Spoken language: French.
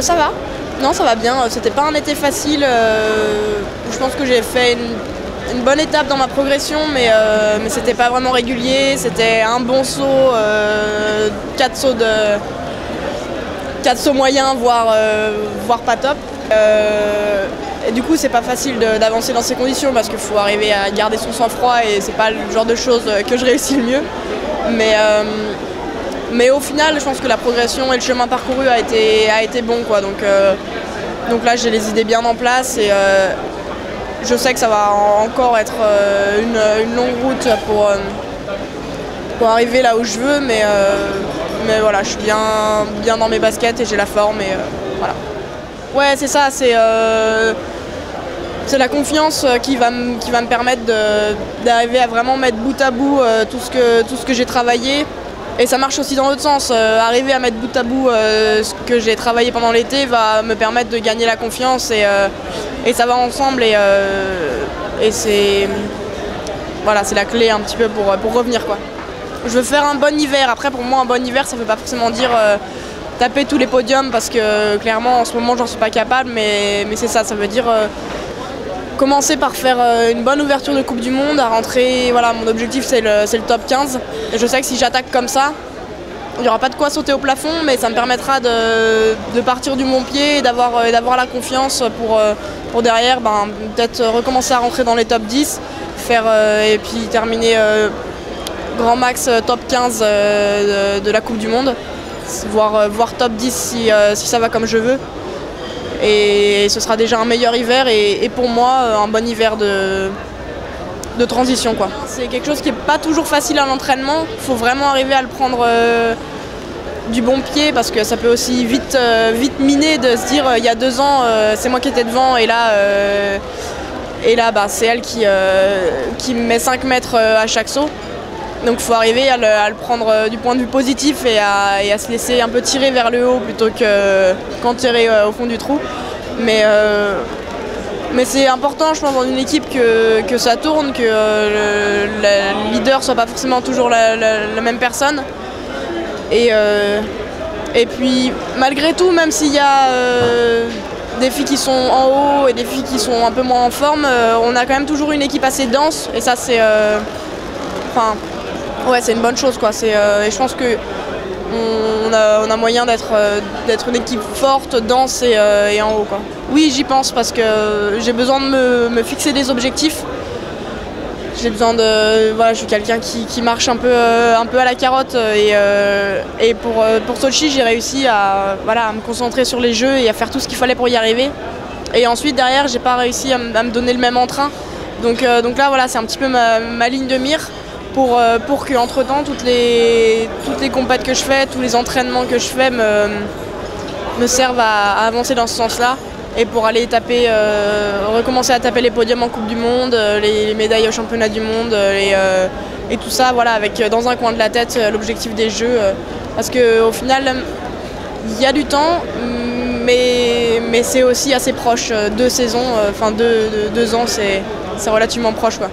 ça va. Non, ça va bien. C'était pas un été facile. je pense que j'ai fait une, bonne étape dans ma progression, mais, mais c'était pas vraiment régulier. C'était un bon saut, quatre sauts de. 4 sauts moyens, voire, voire pas top. Et du coup, c'est pas facile d'avancer dans ces conditions parce qu'il faut arriver à garder son sang-froid et c'est pas le genre de choses que je réussis le mieux. Mais, euh, mais au final, je pense que la progression et le chemin parcouru a été, a été bon. Quoi. Donc, euh, donc là, j'ai les idées bien en place et euh, je sais que ça va encore être une, longue route pour, pour arriver là où je veux. Mais, mais voilà, je suis bien, bien dans mes baskets et j'ai la forme. Et, voilà. Ouais, c'est ça, c'est la confiance qui va, qui va me permettre d'arriver à vraiment mettre bout à bout tout ce que, tout ce que j'ai travaillé. Et ça marche aussi dans l'autre sens. arriver à mettre bout à bout ce que j'ai travaillé pendant l'été va me permettre de gagner la confiance et, et ça va ensemble et, et c'est voilà, la clé un petit peu pour, pour revenir quoi. Je veux faire un bon hiver. Après pour moi un bon hiver ça ne veut pas forcément dire taper tous les podiums parce que clairement en ce moment j'en suis pas capable mais, mais c'est ça, ça veut dire commencer par faire euh, une bonne ouverture de Coupe du Monde, à rentrer, voilà, mon objectif c'est le, le, top 15. Et je sais que si j'attaque comme ça, il n'y aura pas de quoi sauter au plafond, mais ça me permettra de, partir du bon pied et d'avoir euh, la confiance pour, euh, pour derrière ben, peut-être recommencer à rentrer dans les top 10 faire, et puis terminer grand max top 15 de, la Coupe du Monde, voire, voir top 10 si, si ça va comme je veux et ce sera déjà un meilleur hiver et, pour moi euh, un bon hiver de, de transition. quoi. C'est quelque chose qui n'est pas toujours facile à l'entraînement, il faut vraiment arriver à le prendre euh, du bon pied parce que ça peut aussi vite, euh, vite miner de se dire il y a deux ans c'est moi qui étais devant et là, et là bah, c'est elle qui, qui me met 5 mètres à chaque saut. Donc il faut arriver à le, prendre du point de vue positif et à, se laisser un peu tirer vers le haut plutôt que quand tirer au fond du trou. Mais, euh, mais c'est important, je pense, dans une équipe que, ça tourne, que euh, le, leader soit pas forcément toujours la, même personne. Et, euh, et puis, malgré tout, même s'il y a des filles qui sont en haut et des filles qui sont un peu moins en forme, on a quand même toujours une équipe assez dense. Et ça, c'est. Enfin, ouais, c'est une bonne chose, quoi. et je pense que on a, moyen euh, d'être une équipe forte, dense et, euh, en haut. Oui, j'y pense parce que j'ai besoin de me, fixer des objectifs. J'ai besoin de. Voilà, je suis quelqu'un qui, marche un peu, euh, un peu à la carotte et, pour, pour Sochi, j'ai réussi à, voilà, me concentrer sur les jeux et à faire tout ce qu'il fallait pour y arriver. Et ensuite, derrière, j'ai pas réussi à, me donner le même entrain. Donc, donc là, voilà, c'est un petit peu ma ligne de mire pour, euh, pour que entre temps toutes les, toutes les que je fais, tous les entraînements que je fais me, me servent à, avancer dans ce sens-là et pour aller taper, euh, recommencer à taper les podiums en Coupe du Monde, euh, les, médailles au championnat du monde et tout ça, voilà, avec dans un coin de la tête l'objectif des Jeux. parce qu'au final, il y a du temps, mais, mais c'est aussi assez proche. Deux saisons, enfin deux, deux, deux ans, c'est relativement proche. Quoi.